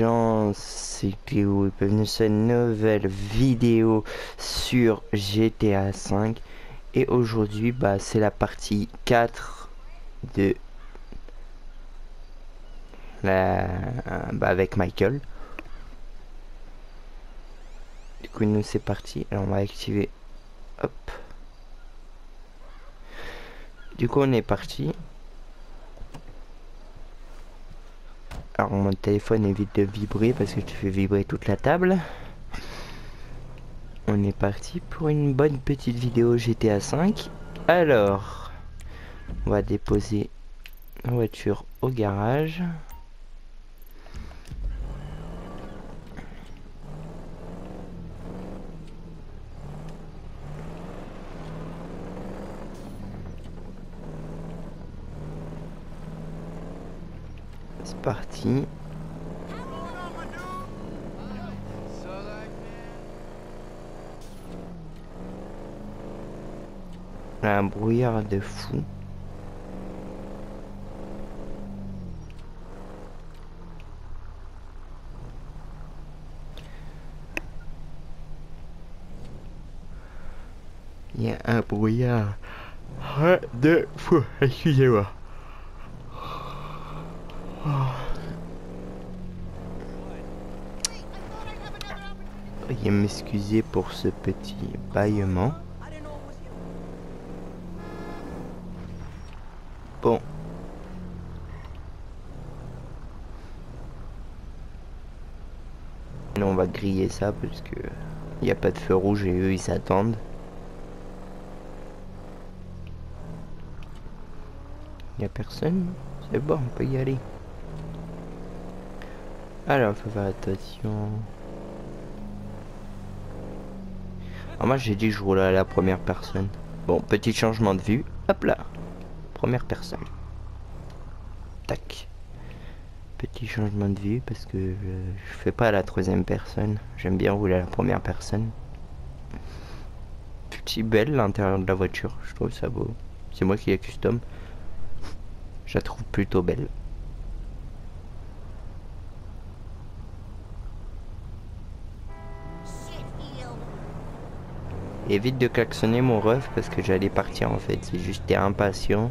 Gens, c'est Cléo et bienvenue sur une nouvelle vidéo sur GTA 5 Et aujourd'hui, bah, c'est la partie 4 de la... Bah, avec Michael. Du coup, nous c'est parti. Alors, on va activer. Hop. Du coup, on est parti. Alors mon téléphone évite de vibrer parce que tu fais vibrer toute la table. On est parti pour une bonne petite vidéo GTA 5. Alors, on va déposer la voiture au garage. Parti. Un brouillard de fou. Il y a un brouillard de fou. Excusez-moi. Veuillez m'excuser pour ce petit bâillement. Bon. Là, on va griller ça parce que il n'y a pas de feu rouge et eux ils s'attendent. Il n'y a personne? C'est bon, on peut y aller. Alors, faut faire attention. Alors moi j'ai dit que je roulais à la première personne. Bon, petit changement de vue. Hop là. Première personne. Tac. Petit changement de vue parce que je, je fais pas à la troisième personne. J'aime bien rouler à la première personne. Petit belle l'intérieur de la voiture. Je trouve ça beau. C'est moi qui la custom. Je la trouve plutôt belle. Évite de klaxonner mon ref parce que j'allais partir en fait. C'est juste t'es impatient.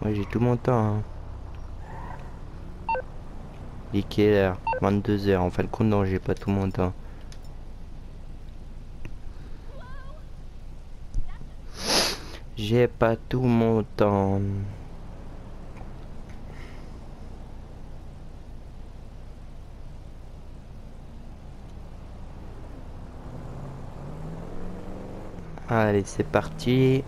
Moi j'ai tout mon temps. Hein. Il est quelle heure 22h. En fin de compte non j'ai pas tout mon temps. J'ai pas tout mon temps. Allez, c'est parti.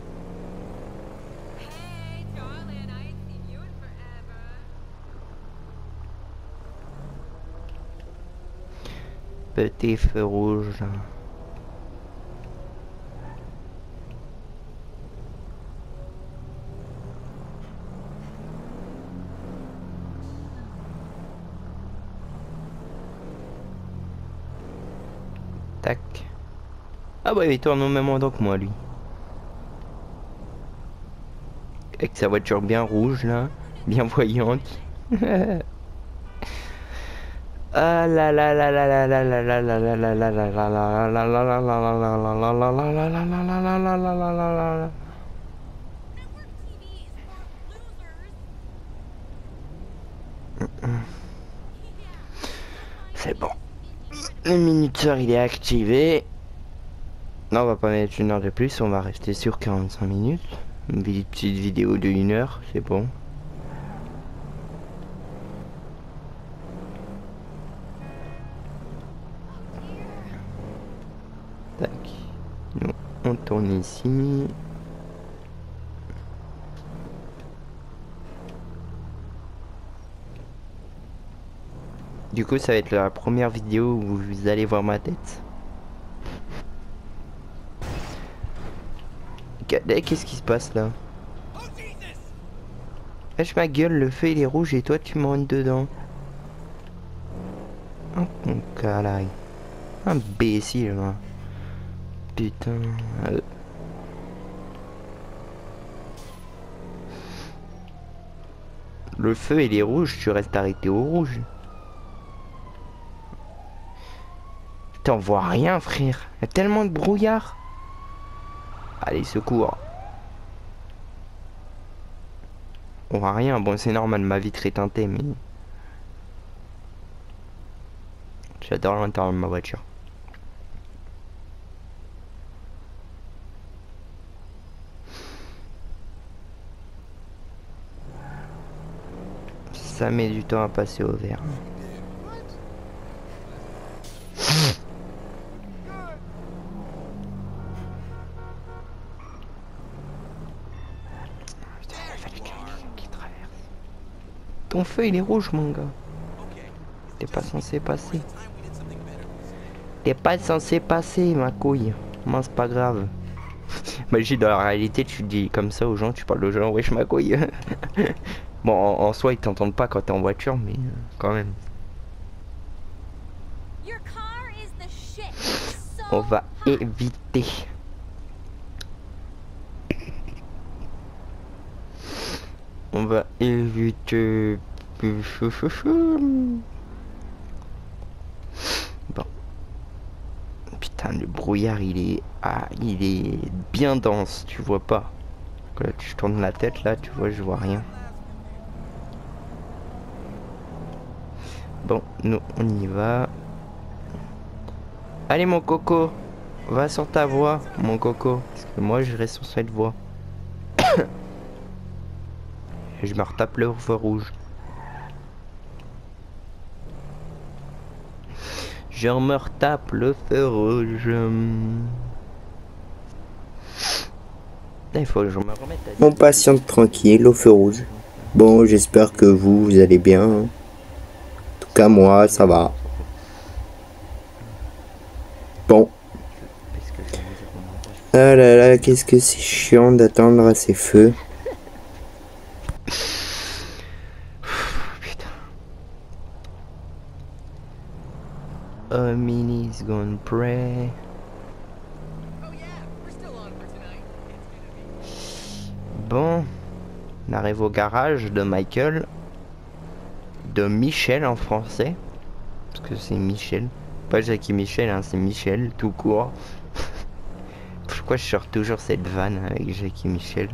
Petit feu rouge. Ah bah il tourne au même endroit que moi lui. Avec sa voiture bien rouge là, bien voyante. Ah la la la la la la la la la la Network TV is for losers. C'est bon. Le minuteur il est activé. Non on va pas mettre une heure de plus, on va rester sur 45 minutes. Une petite vidéo de une heure, c'est bon. Tac. Nous, on tourne ici. Du coup, ça va être la première vidéo où vous allez voir ma tête. Qu'est-ce qui se passe là Lâche ma gueule, le feu il est rouge et toi tu me rentres dedans. Oh mon calaille. Imbécile, moi. Putain. euh. Le feu il est rouge, tu restes arrêté au rouge. On voit rien, frère. Y a tellement de brouillard. Allez, secours. On voit rien. Bon, c'est normal, ma vitre est teintée, mais... J'adore l'intérieur de ma voiture. Ça met du temps à passer au vert. Putain, il fallait qu'il y ait quelqu'un qui traverse. Ton feu il est rouge mon gars. T'es pas censé passer. T'es pas censé passer ma couille. C'est pas grave. Imagine dans la réalité tu dis comme ça aux gens, tu parles aux gens, wesh ma couille. bon en, en soi ils t'entendent pas quand t'es en voiture mais euh, quand même. On va éviter. On va éviter. Bon. Putain, le brouillard, il est, ah, il est bien dense, tu vois pas. Quand tu tournes la tête là, tu vois, je vois rien. Bon, nous, on y va. Allez mon coco, va sur ta voie, mon coco. Parce que moi je reste sur cette voie. Et je me retape le feu rouge. Je me retape le feu rouge. Il faut que je me remette à On patiente tranquille au feu rouge. Bon, j'espère que vous, vous allez bien. En tout cas, moi, ça va. Bon. Ah là là, qu'est-ce que c'est chiant d'attendre à ces feux. Putain. A pray. Bon, on arrive au garage de Michael, de Michel en français, parce que c'est Michel, pas Jackie Michel, hein, c'est Michel tout court. Pourquoi je sors toujours cette vanne avec Jackie Michel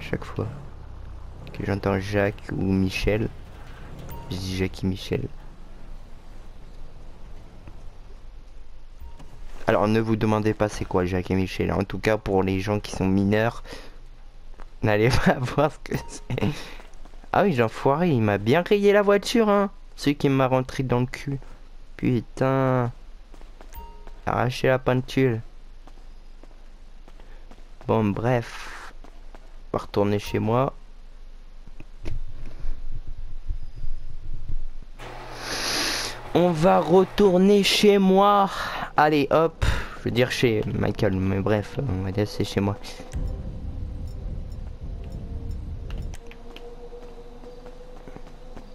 chaque fois que j'entends Jacques ou Michel, je dis Jackie Michel. Alors ne vous demandez pas c'est quoi Jacques et Michel. En tout cas pour les gens qui sont mineurs, n'allez pas voir ce que c'est. Ah oui, l'enfoiré, il m'a bien rayé la voiture, hein. Celui qui m'a rentré dans le cul. Putain. Arraché la peinture. Bon, bref. On va retourner chez moi. On va retourner chez moi. Allez, hop. Je veux dire chez Michael, mais bref, on va dire c'est chez moi.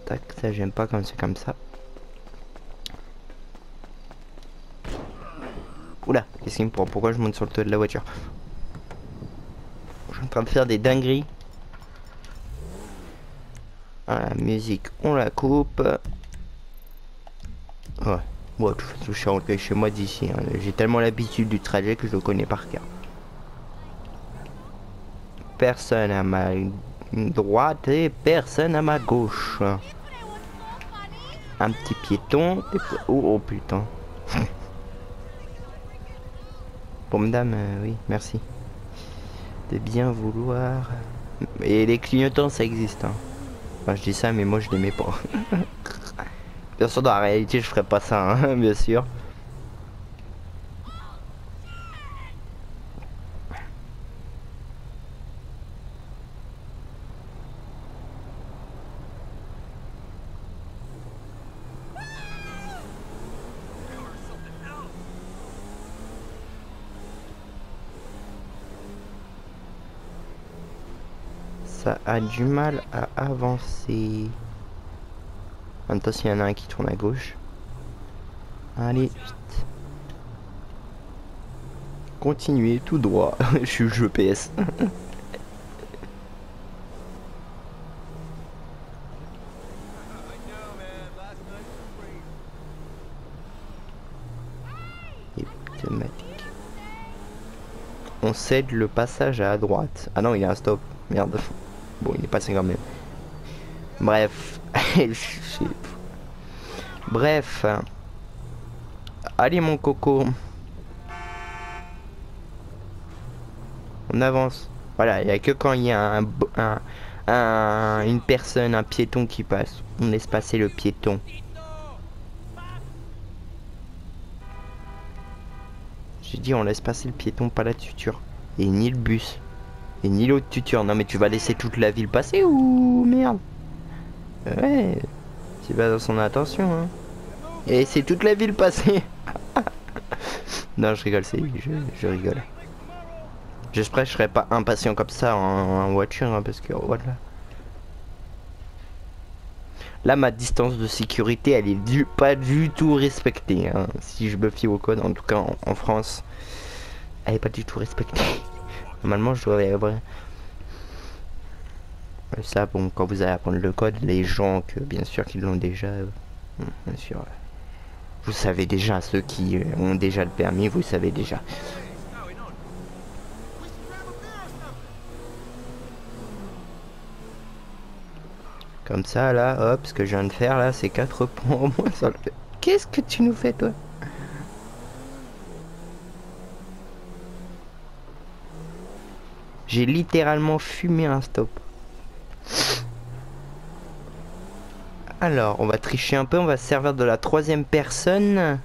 Tac, ça j'aime pas quand c'est comme ça. Oula, qu'est-ce qu'il me prend? Pourquoi je monte sur le toit de la voiture? Je suis en train de faire des dingueries. Ah, la musique, on la coupe. Ouais. Bon, de je suis rentré chez moi d'ici. hein. J'ai tellement l'habitude du trajet que je le connais par cœur. Personne à ma droite et personne à ma gauche. Un petit piéton. Oh, oh putain. Bon, madame, euh, oui, merci. De bien vouloir. Et les clignotants, ça existe. Hein. Je dis ça, mais moi, je les mets pas. bien sûr, dans la réalité, je ferais pas ça, hein, bien sûr. Ça a du mal à avancer. En même temps, s'il y en a un qui tourne à gauche. Allez, vite. Continuez tout droit. je suis le GPS. on cède le passage à droite. Ah non, il y a un stop. Merde. Bon, il n'est pas quand même. Bref, Bref. Allez mon coco. On avance. Voilà, il n'y a que quand il y a un, un- un- une personne, un piéton qui passe. On laisse passer le piéton. J'ai dit on laisse passer le piéton, pas la tuture. Et ni le bus. Et ni l'autre tuture. Non mais tu vas laisser toute la ville passer ou merde Ouais. C'est pas dans son intention hein. Et c'est toute la ville passée. non je rigole, c'est je, je rigole. J'espère que je serai pas impatient comme ça en, en voiture hein, parce que voilà. Là ma distance de sécurité elle est du, pas du tout respectée. hein. Si je me fie au code, en tout cas en, en France, elle est pas du tout respectée. Normalement je dois y avoir... Ça bon quand vous allez apprendre le code, les gens que bien sûr qui l'ont déjà, euh, bien sûr. euh, Vous savez déjà, ceux qui euh, ont déjà le permis, vous savez déjà. Comme ça, là, hop, ce que je viens de faire, là, c'est 4 points au moins le... Qu'est-ce que tu nous fais, toi? J'ai littéralement fumé un stop. Alors, on va tricher un peu, on va se servir de la troisième personne.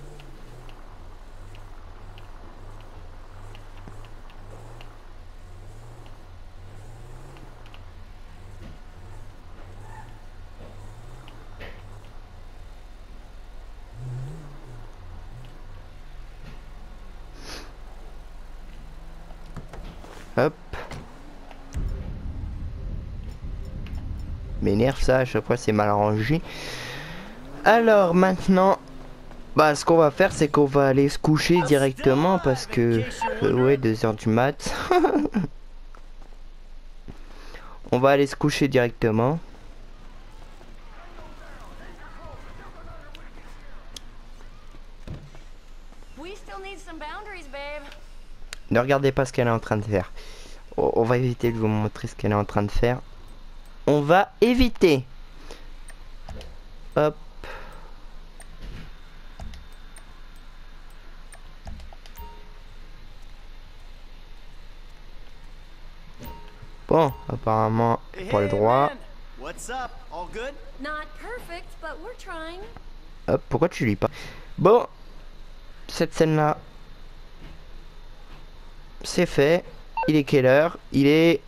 Hop. Ça, à chaque fois c'est mal arrangé. Alors maintenant, bah ce qu'on va faire c'est qu'on va aller se coucher directement parce que euh, ouais 2 heures du mat. On va aller se coucher directement. Ne regardez pas ce qu'elle est en train de faire. On va éviter de vous montrer ce qu'elle est en train de faire. On va éviter. Hop. Bon, apparemment, pas le droit. What's up? All good? Not perfect, but we're trying. Hop, pourquoi tu lis pas? Bon, cette scène-là, c'est fait. Il est quelle heure? Il est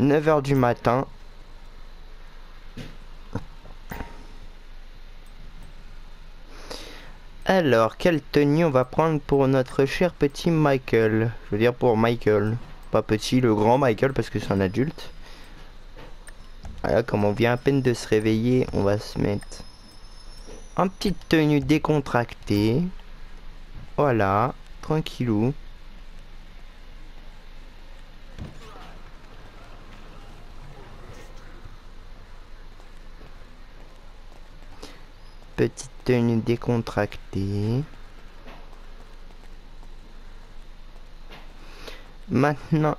9h du matin. Alors, quelle tenue on va prendre pour notre cher petit Michael? Je veux dire pour Michael. Pas petit, le grand Michael parce que c'est un adulte. Voilà, comme on vient à peine de se réveiller, on va se mettre en petite tenue décontractée. Voilà, tranquillou. Petite tenue décontractée. Maintenant,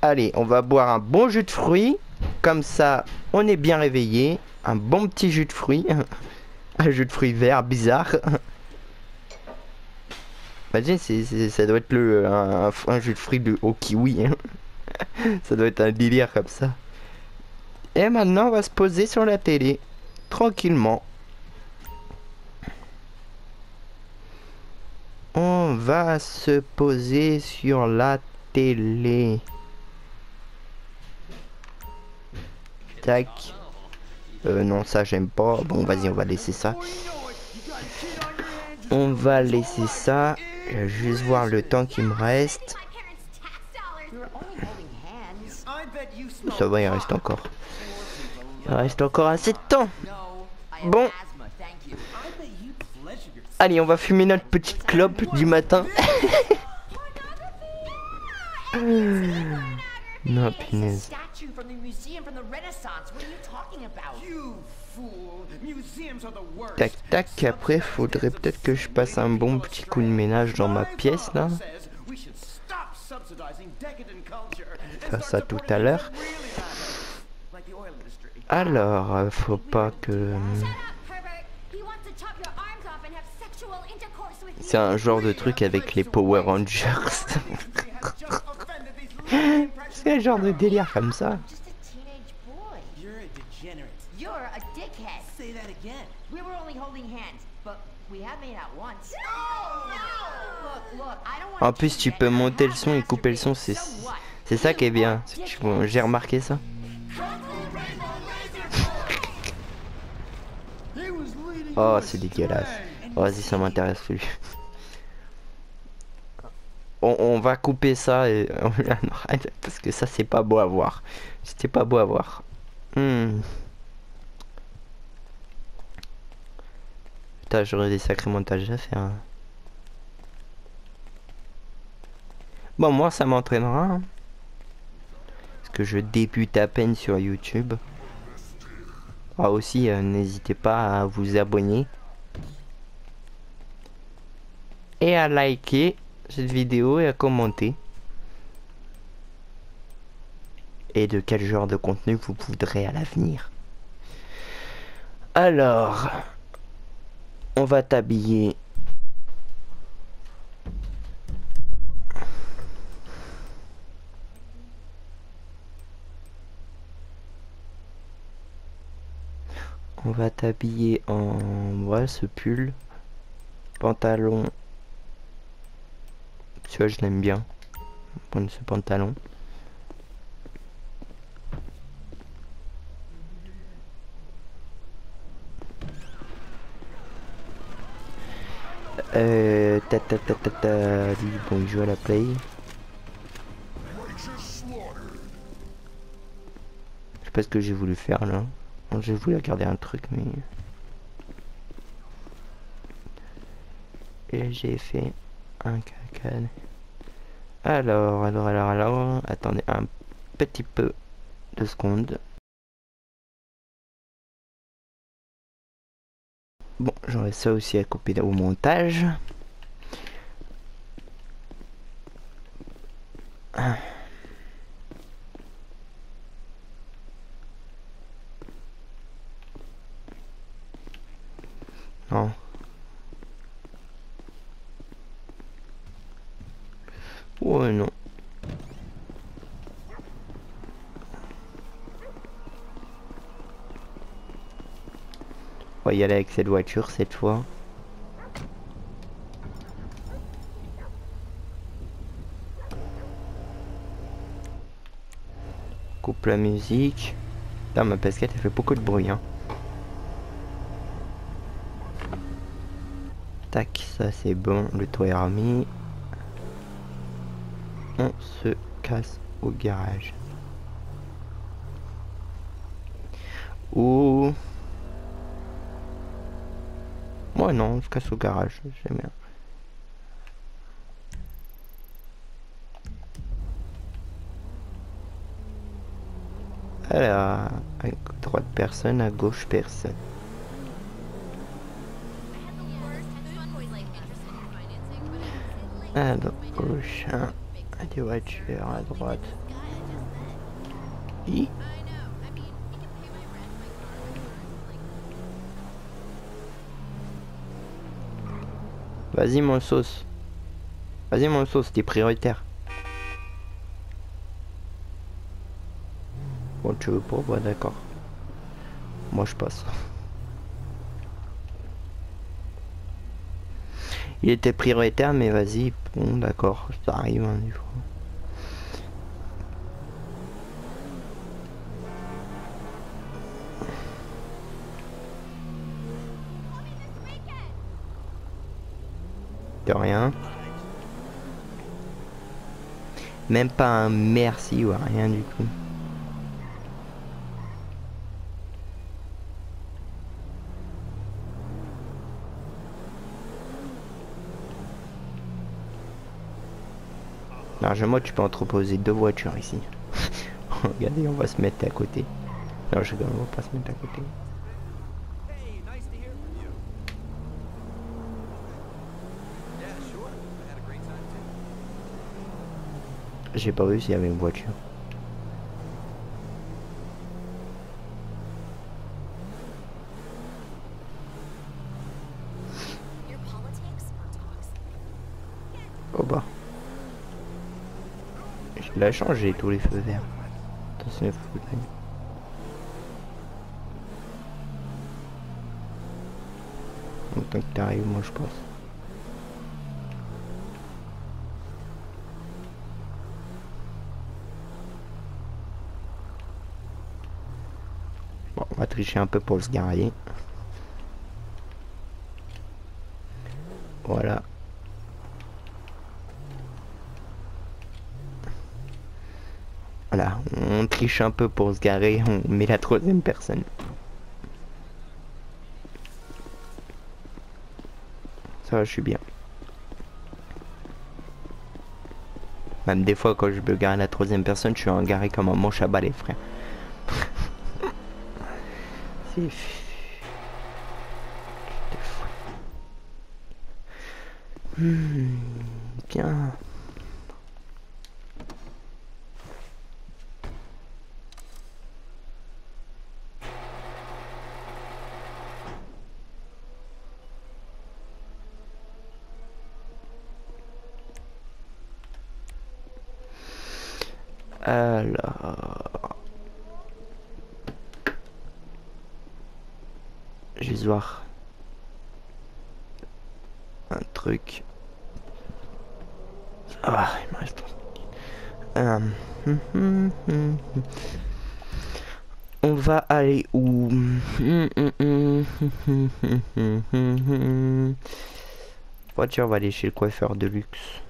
allez, on va boire un bon jus de fruits. Comme ça, on est bien réveillé. Un bon petit jus de fruits. un jus de fruits vert bizarre. Imagine, c'est- ça doit être le, un, jus de fruits de, au kiwi. ça doit être un délire comme ça. Et maintenant, on va se poser sur la télé. Tranquillement. On va se poser sur la télé. Tac. Euh, non, ça j'aime pas. Bon, vas-y, on va laisser ça. On va laisser ça. Juste voir le temps qui me reste. Ça va, il reste encore. Il reste encore assez de temps. Bon. Allez, on va fumer notre petite clope du matin. Non, It's a punaise. Tac tac, après faudrait peut-être que je passe un bon petit coup de ménage dans ma pièce là. Faire ça tout à l'heure. Alors, euh, faut pas que... C'est un genre de truc avec les Power Rangers. C'est un genre de délire comme ça. Just a teenage boy. You're a degenerate. You're a dickhead. Say that again. We were only holding hands, but we have made out once. Look, look, I don't want En plus, tu peux monter le son et couper le son, c'est c'est ça qui est bien. J'ai remarqué ça. Oh, c'est dégueulasse. Oh, Vas-y, ça m'intéresse plus. On, va couper ça et on parce que ça c'est pas beau à voir. C'était pas beau à voir. Hmm. Putain, j'aurais des sacrés montages à faire. hein. Bon, moi ça m'entraînera. hein. Parce que je débute à peine sur YouTube. Ah aussi, euh, n'hésitez pas à vous abonner. Et à liker cette vidéo et à commenter. Et de quel genre de contenu vous voudrez à l'avenir. Alors, on va t'habiller. On va t'habiller en voilà ce pull, pantalon. Tu vois, je l'aime bien. Prendre ce pantalon. Euh, ta ta ta ta ta, bon, joue à la play. Je sais pas ce que j'ai voulu faire là. J'ai voulu regarder un truc, mais. Et j'ai fait un caca. Alors, alors, alors, alors. Attendez un petit peu de secondes. Bon, j'aurai ça aussi à couper au montage. Ah. Non. Ouais, non. On va y aller avec cette voiture cette fois. Coupe la musique. Là, ma casquette, elle fait beaucoup de bruit. Hein. Tac, ça c'est bon, le toit est remis. On se casse au garage. Ou... Moi non, on se casse au garage, j'aime bien. Alors, à droite personne, à gauche personne. À gauche, des voitures à droite. Vas-y mon sauce. Vas-y mon sauce, t'es prioritaire. Bon tu veux pas, bah d'accord. Moi je passe. Il était prioritaire mais vas-y, bon d'accord, ça arrive hein, du coup. De rien. Même pas un merci ou rien du tout. Largement, tu peux entreposer deux voitures ici. Regardez, on va se mettre à côté. Non, je rigole, on va pas se mettre à côté. J'ai pas vu s'il y avait une voiture. Oh bah. Il a changé tous les feux verts. Attention, faut que- En tant que t'arrives, moi je pense. Bon, on va tricher un peu pour se garer. Voilà. Voilà, on un peu pour se garer, on met la troisième personne. Ça va, je suis bien. Même des fois, quand je me gare à la troisième personne, je suis en garé comme un manche à balai, frère. C'est... Bien. un truc. Ah, il me reste. Euh, hum, hum, hum, on va aller où? Voiture, va aller chez le coiffeur de luxe.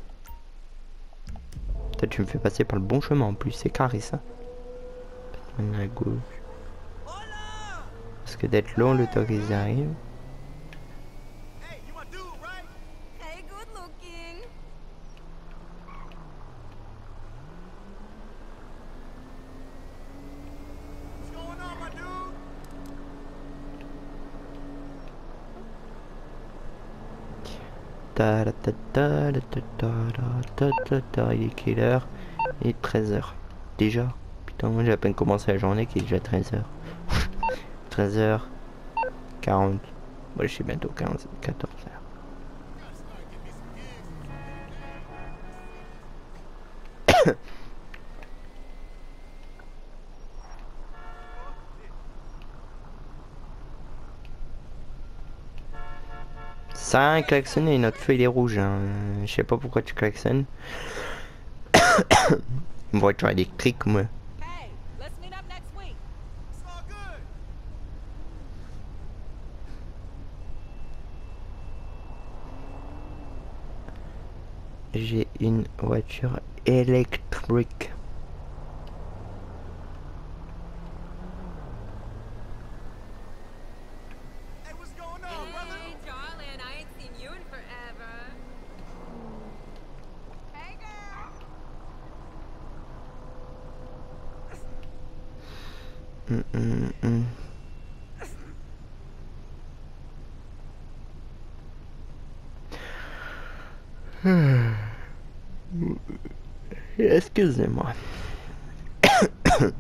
Peut-être tu me fais passer par le bon chemin en plus, c'est carré ça d'être long le temps qu'ils arrivent. Il est quelle heure? Il est 13h. Déjà? Putain, j'ai à peine commencé la journée qu'il est déjà 13h. 13h 40. Moi je suis bientôt 15, 14h. Ça a et notre feu il est rouge. hein. Je sais pas pourquoi tu klaxonnes. Une voiture électrique, moi. j'ai une voiture électrique. Excusez-moi.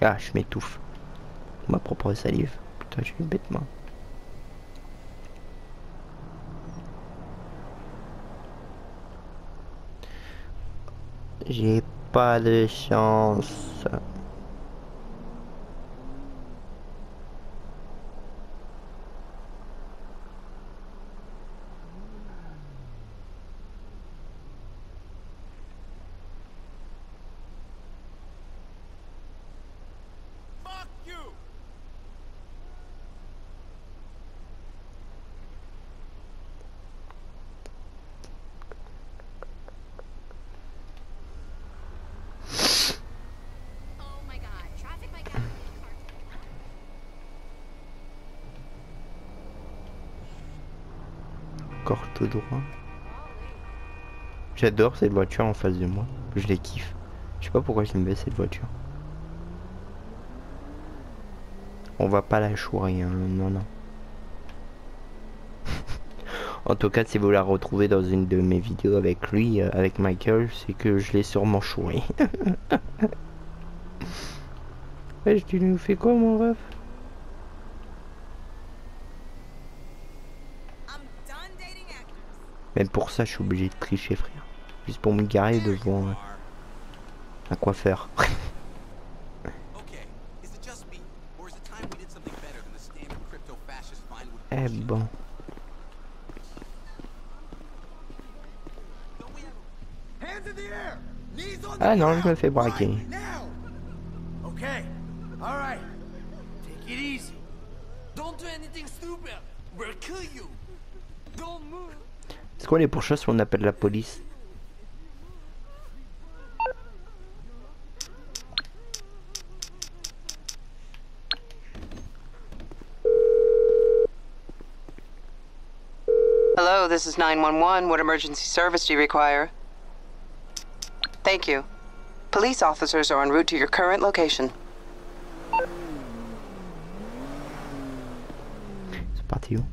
ah, je m'étouffe. Ma propre salive. Putain, je suis bête, moi. J'ai pas de chance. Fuck you. Oh my god, traffic might get Encore tout droit. J'adore cette voiture en face de moi. Je les kiffe. Je sais pas pourquoi je me cette voiture. On va pas la chourer, hein. non, non. en tout cas, si vous la retrouvez dans une de mes vidéos avec lui, euh, avec Michael, c'est que je l'ai sûrement chouré. Ouais, tu nous fais quoi, mon ref? Même pour ça, je suis obligé de tricher, frère. Juste pour me garer devant un coiffeur. Eh bon. Ah non, je me fais braquer. C'est quoi les prochains si on appelle la police? 911. What emergency service do you require? Thank you. Police officers are en route to your current location. Parti où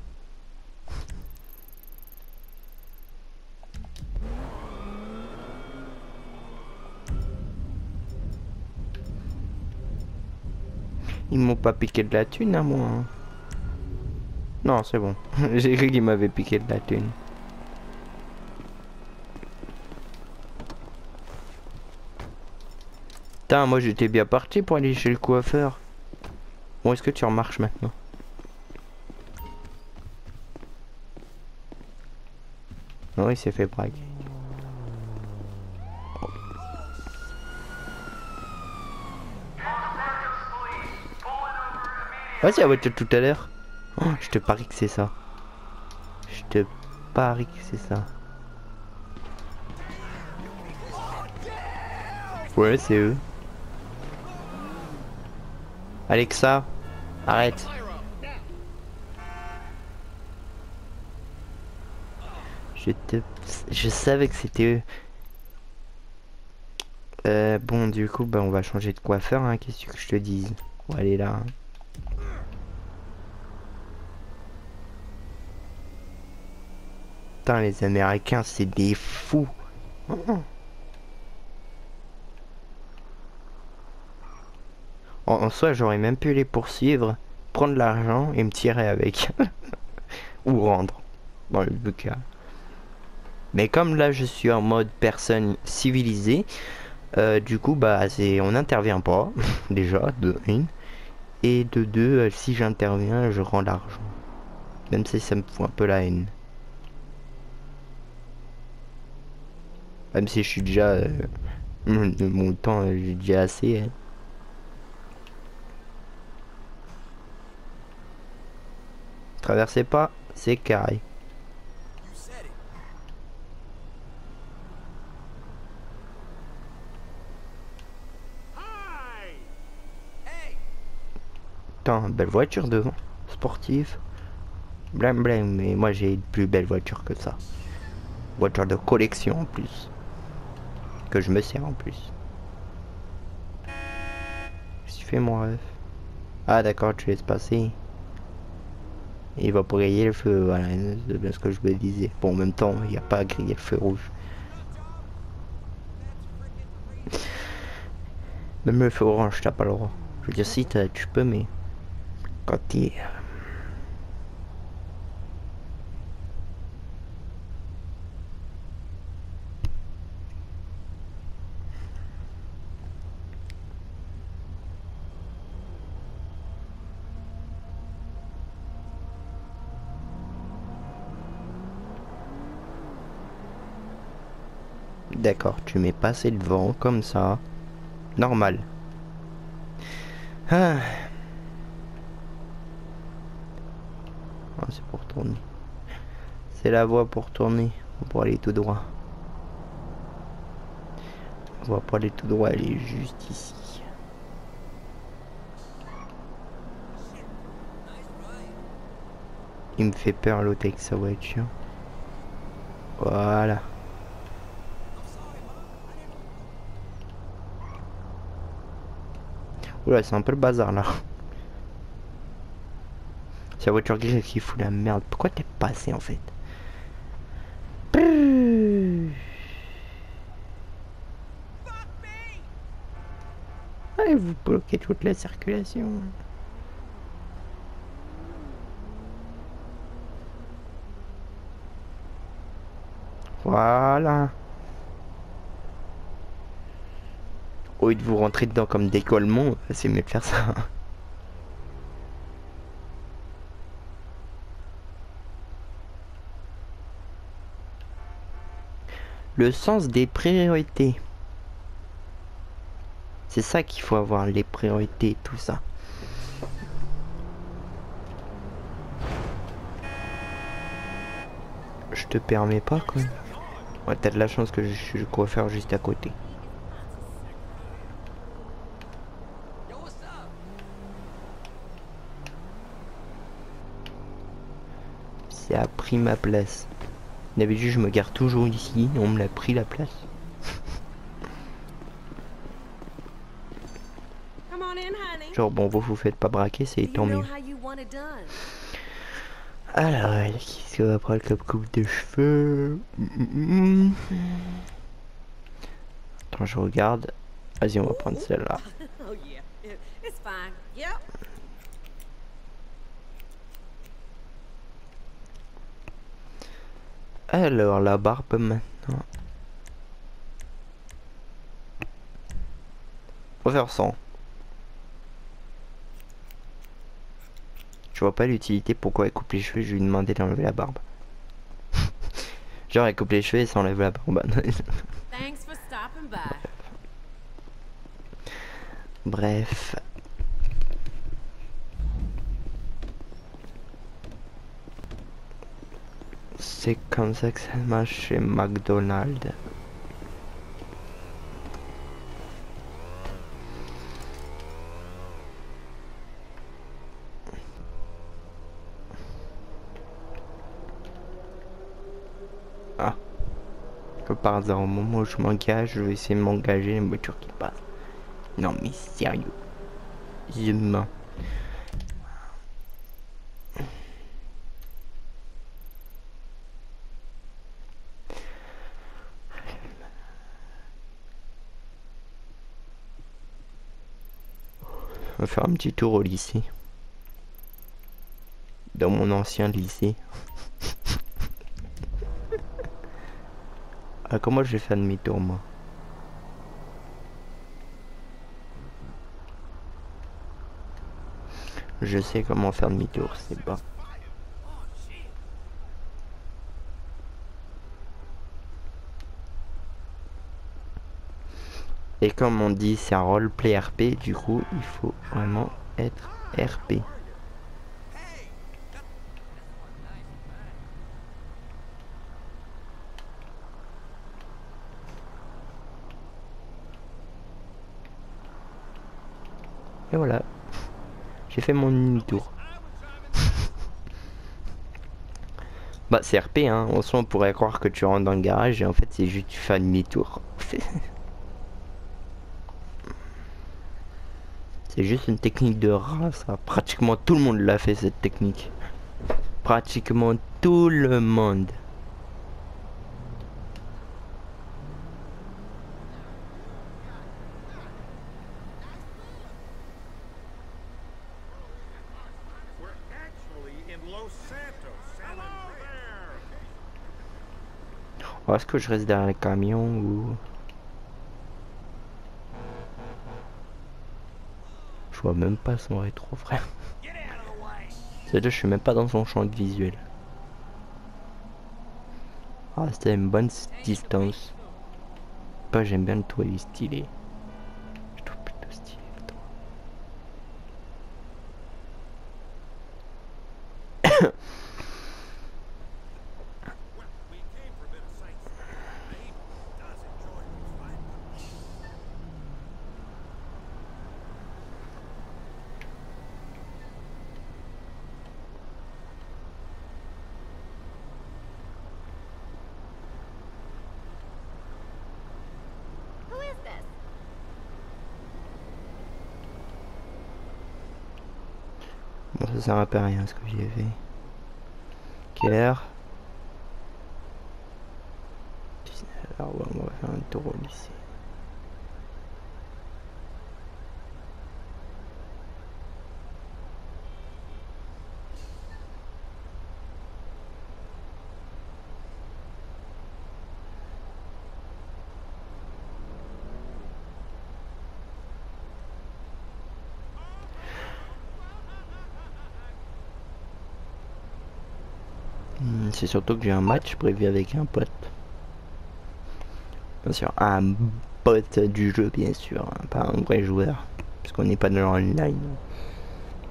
Ils m'ont pas piqué de la thune à moi. Non, c'est bon. J'ai cru qu'ils m'avaient piqué de la thune. Putain, moi j'étais bien parti pour aller chez le coiffeur. Bon, est-ce que tu remarches maintenant? Non, il s'est fait braquer. Ouais, c'est la tout à l'heure. Oh, je te parie que c'est ça. Je te parie que c'est ça. Ouais, c'est eux. Alexa, arrête. Je te... Je savais que c'était eux. Euh, bon, du coup, bah, on va changer de coiffeur, hein. Qu'est-ce que je te dise? On va aller là. hein. Putain, les Américains, c'est des fous. En, en soi, j'aurais même pu les poursuivre, prendre l'argent et me tirer avec. Ou rendre. Dans le deux cas. Mais comme là, je suis en mode personne civilisée, euh, du coup, bah, on n'intervient pas, déjà, de une. Et de deux, euh, si j'interviens, je rends l'argent. Même si ça me fout un peu la haine. Même si je suis déjà... euh, mon temps, j'ai déjà assez. hein. Traversez pas, c'est carré. Putain, belle voiture devant. Sportive. Blême blême, mais moi j'ai une plus belle voiture que ça. Voiture de collection en plus. Que je me sers en plus. Tu fais mon rêve Ah d'accord, tu laisses passer. Il va pas le feu, voilà, c'est bien ce que je me disais. Bon, en même temps, il n'y a pas à griller le feu rouge. Même le feu orange, t'as pas le droit. Je veux dire, si tu peux, mais quand il D'accord, tu m'es passé devant comme ça. Normal. Ah. Ah, c'est pour tourner. C'est la voie pour tourner. Pour aller tout droit. La voie pour aller tout droit, elle est juste ici. Il me fait peur l'autre avec sa voiture. Voilà. Ouais, c'est un peu le bazar là. C'est la voiture grise qui fout la merde. Pourquoi t'es passé en fait? Ouais, vous bloquez toute la circulation. Voilà. Au lieu de vous rentrer dedans comme des colmons, c'est mieux de faire ça. Le sens des priorités. C'est ça qu'il faut avoir, les priorités, tout ça. Je te permets pas, quoi. Ouais, t'as de la chance que je suis coiffeur juste à côté. Yo, what's up? C'est a pris ma place. D'habitude, je me garde toujours ici. On me l'a pris la place. Genre, bon, vous vous faites pas braquer, c'est tant mieux. Alors, qu'est-ce qu'on va prendre comme coupe de cheveux? Attends, je regarde. Vas-y, on va prendre celle-là. Alors, la barbe maintenant. On va faire 100. Je vois pas l'utilité pourquoi elle coupe les cheveux, je lui ai demandé d'enlever la barbe. Genre elle coupe les cheveux et s'enlève la barbe. Bref. C'est comme ça que ça marche chez McDonald's. Ah. Que par hasard, au moment où je m'engage, je vais essayer de m'engager les voitures qui passent. Non mais sérieux. Je. Faire un petit tour au lycée. Dans mon ancien lycée. ah comment je vais faire demi-tour moi? Je sais comment faire demi-tour, c'est pas. Et comme on dit, c'est un roleplay RP, du coup, il faut vraiment être RP. Et voilà. J'ai fait mon demi-tour. bah c'est RP hein, en soi on pourrait croire que tu rentres dans le garage et en fait c'est juste tu fais un demi-tour. c'est juste une technique de rat ça. Pratiquement tout le monde l'a fait cette technique. Pratiquement tout le monde. Est-ce que je reste derrière le camion ou... même pas son rétro frère. C'est-à-dire je suis même pas dans son champ de visuel. Ah c'était une bonne distance. Pas j'aime bien le toit est stylé. Je trouve plutôt stylé le toit. We came for a bit of sightseeing. Babe does enjoy these fine Who is this? Bon, ça pas à rien ce que j'ai fait. Quelle heure? 19 heures, ouais, on va faire un tour au lycée. C'est surtout que j'ai un match prévu avec un pote. Bien sûr, un pote du jeu, bien sûr, hein, pas un vrai joueur. Parce qu'on n'est pas dans l'online.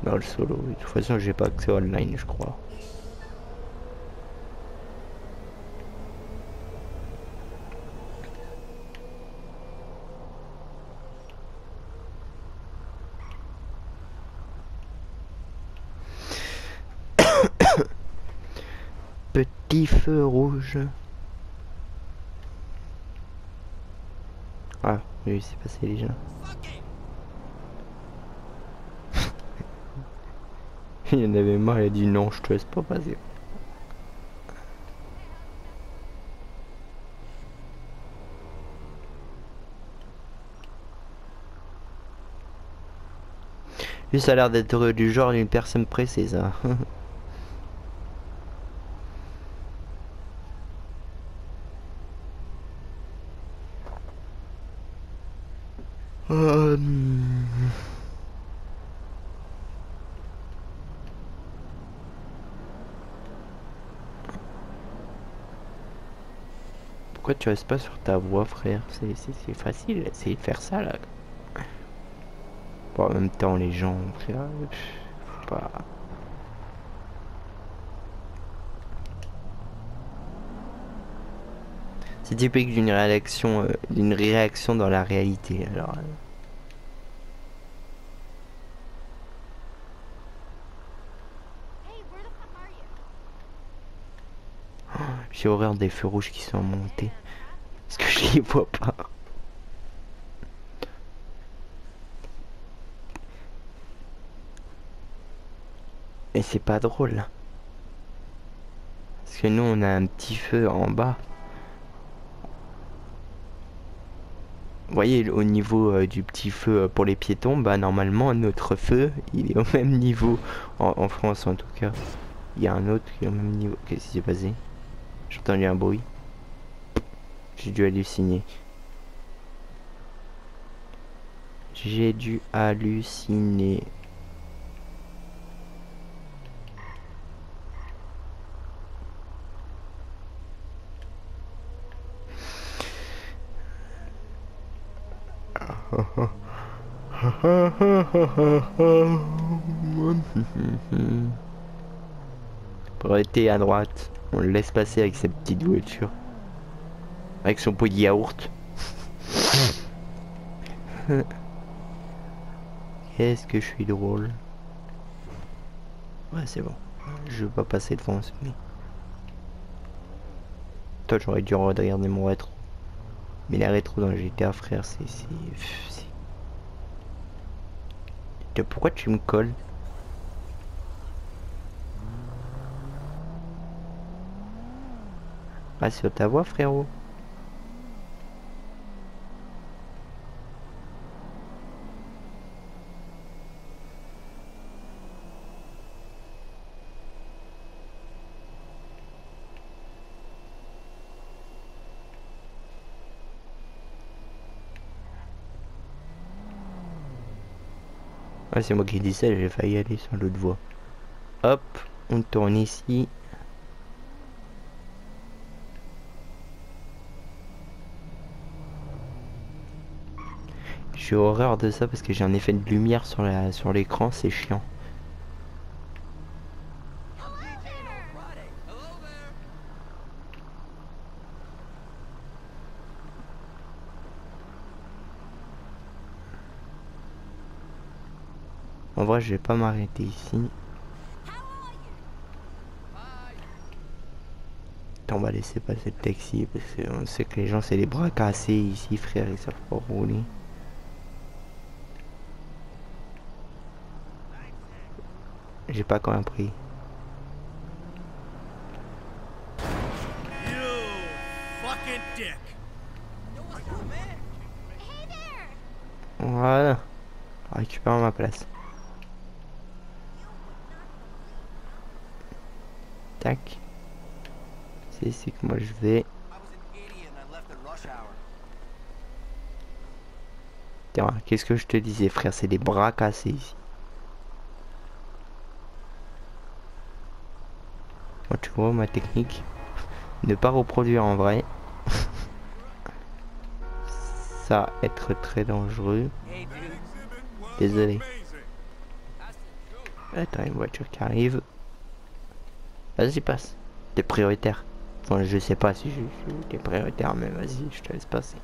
Dans le solo. De toute façon, j'ai pas accès online, je crois. Petit feu rouge. Oui, c'est passé déjà. il y en avait marre, il a dit non, je te laisse pas passer. Lui, ça a l'air d'être du genre d'une personne pressée, ça. Euh, Tu restes pas sur ta voix, frère? C'est facile, c'est de faire ça là. En même temps, les gens, frère. C'est typique d'une réaction, euh, d'une réaction dans la réalité. Alors, euh, j'ai horreur des feux rouges qui sont montés. Parce que je les vois pas. Et c'est pas drôle. Parce que nous on a un petit feu en bas. Vous voyez au niveau euh, du petit feu euh, pour les piétons, bah normalement notre feu il est au même niveau en, en France en tout cas. Il y a un autre qui est au même niveau. Qu'est-ce qui s'est passé? J'ai entendu un bruit. J'ai dû halluciner. J'ai dû halluciner. À droite, on le laisse passer avec sa petite voiture. Avec son pot de yaourt. Qu'est-ce que je suis drôle. Ouais, c'est bon. Je veux pas passer devant. Toi, j'aurais dû regarder mon rétro. Mais les rétro dans le GTA, frère, c'est... Pourquoi tu me colles? Ah, sur ta voix, frérot Ah, c'est moi qui dis ça, j'ai failli aller sur l'autre voie. Hop, on tourne ici. J'ai horreur de ça parce que j'ai un effet de lumière sur la sur l'écran, c'est chiant. En vrai, je vais pas m'arrêter ici. On va laisser passer le taxi parce qu'on sait que les gens c'est les bras cassés ici, frère, ils savent pas rouler. J'ai pas compris. There! Voilà. Récupère ma place. Tac. C'est ici que moi je vais. Qu'est-ce que je te disais, frère? C'est des bras cassés ici. Ma technique Ne pas reproduire en vrai. Ça être très dangereux. Désolé. Attends, une voiture qui arrive. Vas-y, passe. T'es prioritaire. Enfin, je sais pas si je suis t'es prioritaire, mais vas-y, je te laisse passer.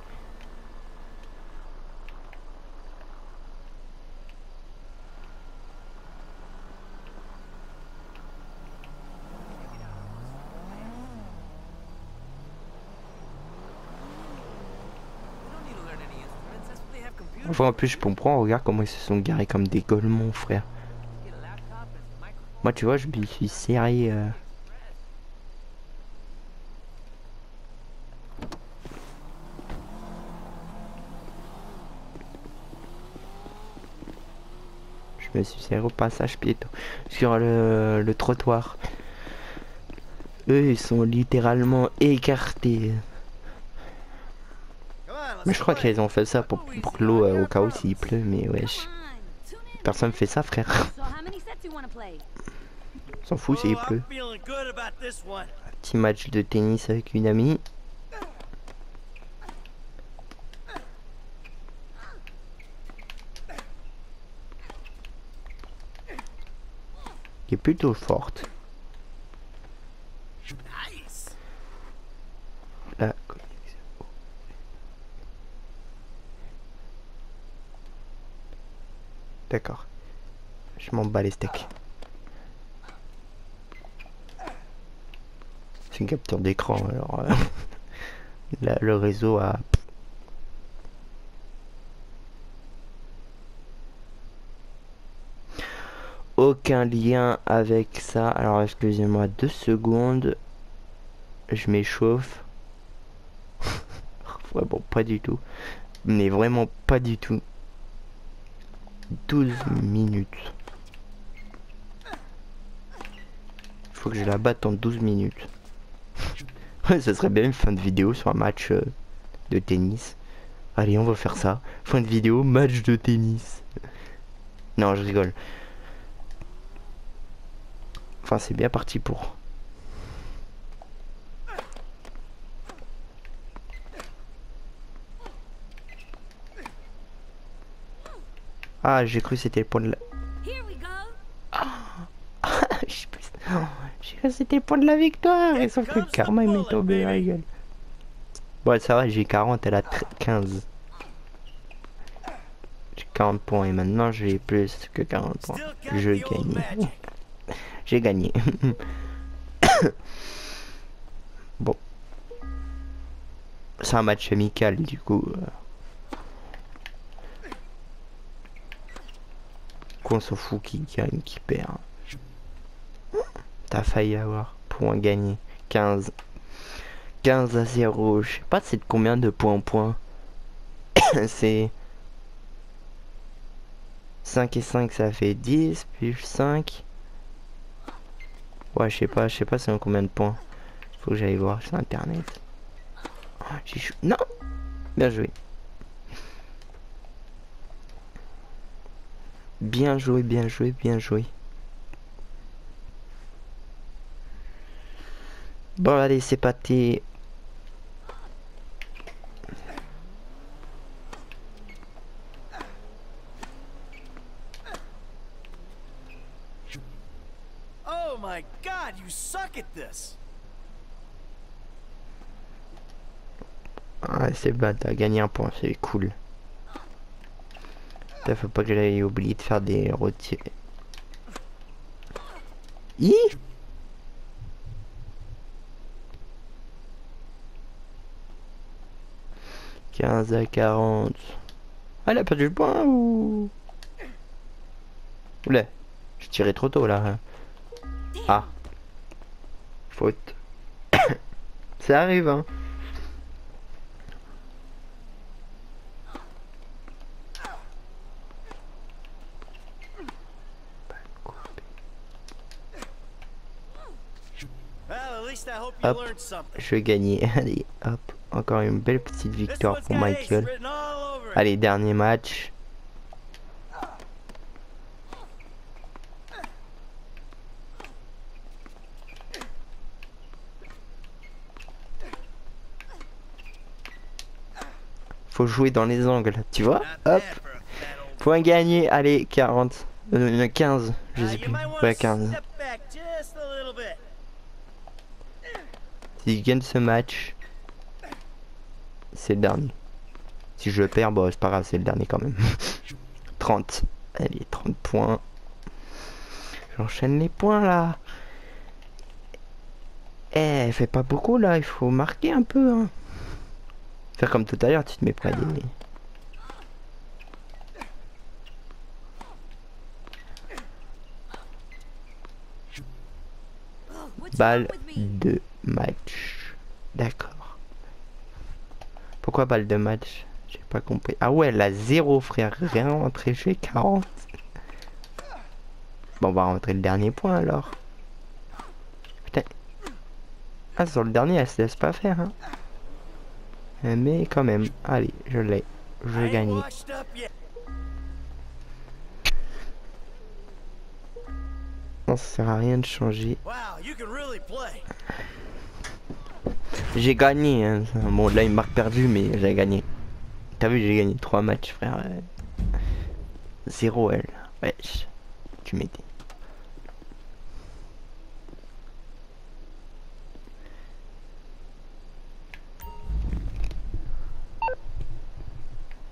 Enfin, en plus, je comprends, regarde comment ils se sont garés comme des golemons, frère. Moi, tu vois, je me suis serré. euh, Je me suis serré au passage piéton sur le trottoir. Eux, ils sont littéralement écartés. Mais je crois qu'ils ont fait ça pour, pour que l'eau, euh, au cas où s'il pleut, mais wesh. Personne fait ça, frère. S'en fout s'il pleut. One. Petit match de tennis avec une amie. Qui est plutôt forte. D'accord. Je m'en bats les steaks. C'est une capture d'écran alors. euh, le réseau a. Aucun lien avec ça. Alors excusez-moi deux secondes. Je m'échauffe. Bon, pas du tout. Mais vraiment pas du tout. 12 minutes. Faut que je la batte en 12 minutes. Ça serait bien une fin de vidéo sur un match euh, de tennis. Allez, on va faire ça. Fin de vidéo, match de tennis. Non, je rigole. Enfin, c'est bien parti pour. Ah, j'ai cru que c'était le point de la... Go. J'ai plus- j'ai cru que c'était le point de la victoire. Et sauf que le karma il m'est tombé à la gueule. Bon, ça va, j'ai 40, elle a tr- 15. J'ai 40 points et maintenant j'ai plus que 40 points. Je gagne. J'ai gagné. bon. C'est un match amical du coup. Qu'on s'en fout qui gagne, qui perd. T'as failli avoir. Point gagné. 15. 15 à 0. Je sais pas c'est de combien de points en points. c'est 5 et 5 ça fait 10 plus 5. Ouais je sais pas, je sais pas c'est en combien de points. Faut que j'aille voir sur internet. Chou- Non Bien joué. Bien joué, bien joué, bien joué. Bon allez c'est parti. Oh my god, you suck at this. Ah, c'est bad, t'as gagné un point, c'est cool. Putain, faut pas que j'aille oublier de faire des retirs. Hi « 15 à 40. Ah, elle a perdu le point ou... Oula, Je tirais trop tôt là. hein. Ah. Faute. Ça arrive hein. Well, at least I hope you Hop. Je gagner. Allez, hop. Encore une belle petite victoire pour Michael. Allez, dernier match. Faut jouer dans les angles, tu vois Hop, point gagné. Allez, 40. Euh, 15, je sais plus. Ouais, to 15. Si je gagne ce match, c'est le dernier. Si je perds, bon, c'est pas grave, c'est le dernier quand même. 30. Allez, 30 points. J'enchaîne les points là. Eh, fait pas beaucoup là, il faut marquer un peu. Hein. Faire comme tout à l'heure, tu te mets pas des. Balle wrong with me? de match. D'accord. Pourquoi balle de match? J'ai pas compris. Ah ouais, la 0 frère, rien rentré, j'ai 40. Bon, on va rentrer le dernier point alors. Putain. Ah, sur le dernier, elle se laisse pas faire. Hein. Mais quand même, allez, je l'ai. Je yet. Non, ça sert à rien de changer. Wow, you can really play. J'ai gagné. Hein. Bon, là, il marque perdu, mais j'ai gagné. T'as vu, j'ai gagné 3 matchs, frère. euh. Zéro L. Wesh. Tu m'étais.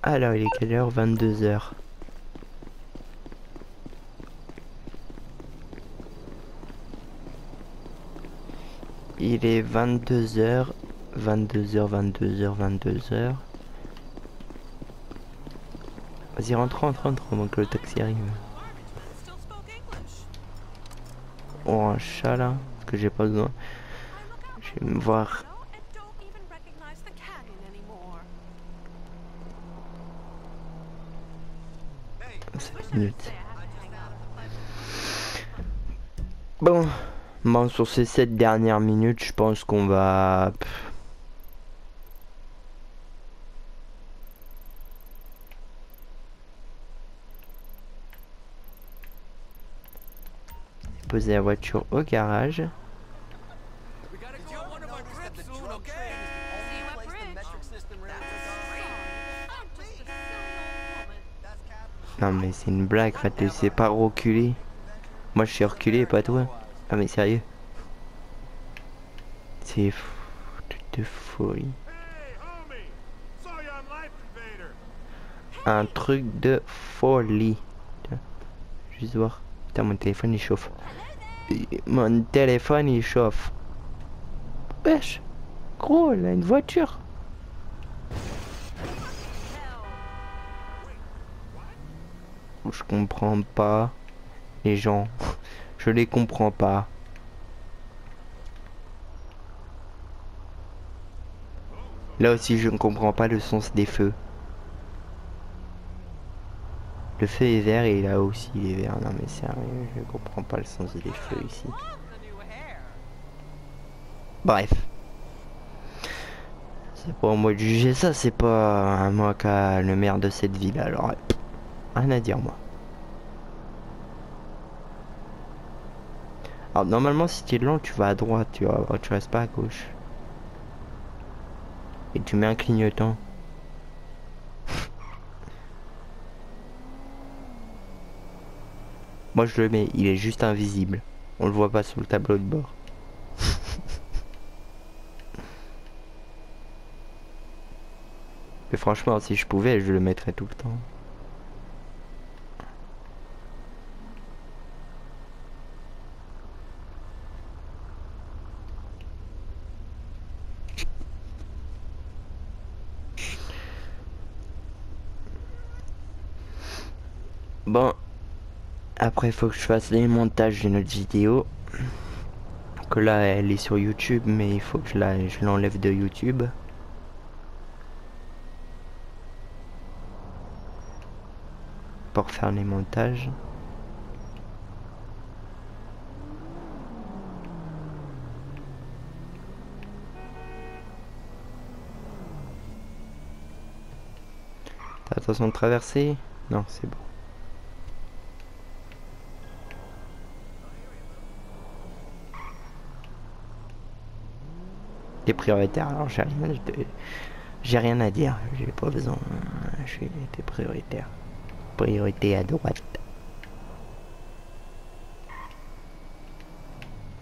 Alors, il est quelle heure? 22 Il est 22h, 22h, 22h, 22h. Vas-y, rentre, rentre, rentre, avant que le taxi arrive. Oh, un chat là, parce que j'ai pas besoin. Je vais me voir. No, and don't even recognize the canyon anymore. 5 minutes. Say I had to hang out. Bon, bon, sur ces 7 dernières minutes, je pense qu'on va. Poser la voiture au garage. Non mais c'est une blague, Fatou, c'est pas reculer. Moi je suis reculé, pas toi. Ah mais sérieux? C'est fou de folie. Un truc de folie. Juste voir. Putain mon téléphone il chauffe. Mon téléphone il chauffe. Wesh. Gros, a une voiture. Je comprends pas. Les gens. Je les comprends pas. Là aussi, je ne comprends pas le sens des feux. Le feu est vert et là aussi il est vert. Non mais sérieux, je comprends pas le sens des feux ici. Bref. C'est pas à moi de juger ça, c'est pas à moi qu'à le maire de cette ville, alors rien à dire moi. Alors normalement si tu es lent tu vas à droite, tu tu restes pas à gauche. Et tu mets un clignotant. Moi je le mets, il est juste invisible. On le voit pas sur le tableau de bord. Mais franchement, si je pouvais, je le mettrais tout le temps. Bon. Après, il faut que je fasse les montages de notre vidéo. Que là, elle est sur YouTube, mais il faut que je l'enlève de YouTube. Pour faire les montages. Attention de traverser? Non, c'est bon. Prioritaire, alors j'ai rien, j'ai rien à dire. J'ai pas besoin. T'es prioritaire. Priorité à droite.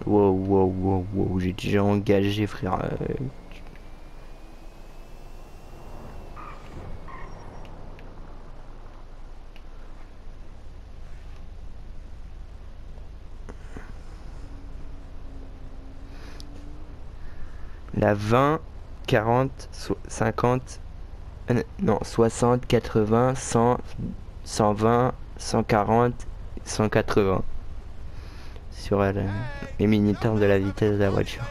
Wow, wow, wow, wow. J'ai déjà engagé, frère. euh, La 20, 40, so- 50, euh, non, 60, 80, 100, 120, 140, 180. Sur le- les minuteurs de la vitesse de la voiture.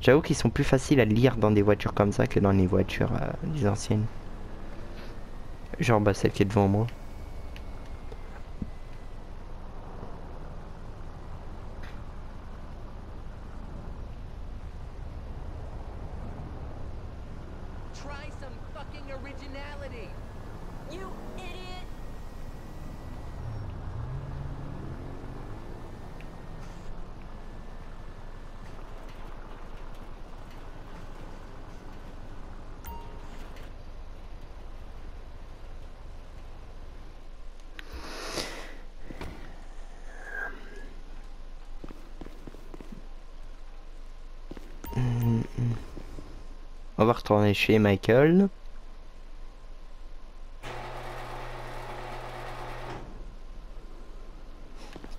J'avoue qu'ils sont plus faciles à lire dans des voitures comme ça que dans les voitures euh, des anciennes. Genre bah, celle qui est devant moi. Retourner chez Michael.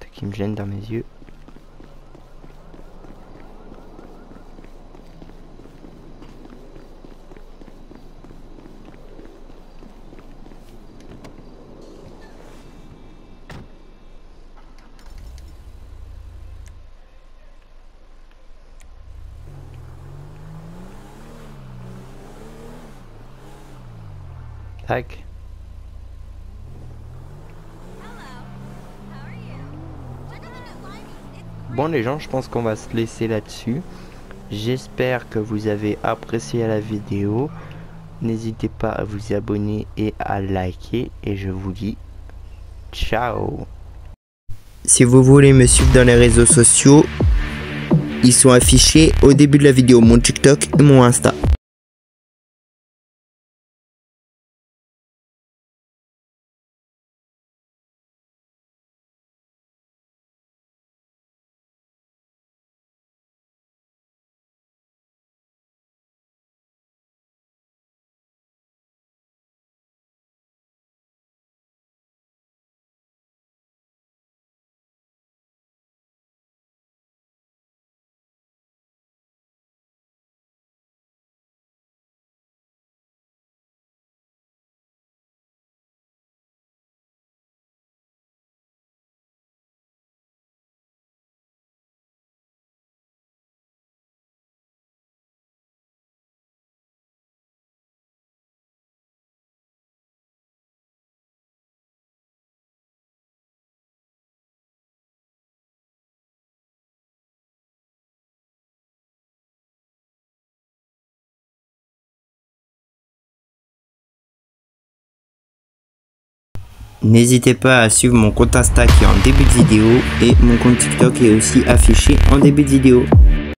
C'est qui me gêne dans mes yeux. Bon les gens, je pense qu'on va se laisser là-dessus. J'espère que vous avez apprécié la vidéo. N'hésitez pas à vous abonner et à liker. Et je vous dis ciao. Si vous voulez me suivre dans les réseaux sociaux, ils sont affichés au début de la vidéo, mon TikTok et mon Insta. N'hésitez pas à suivre mon compte Insta qui est en début de vidéo et mon compte TikTok est aussi affiché en début de vidéo.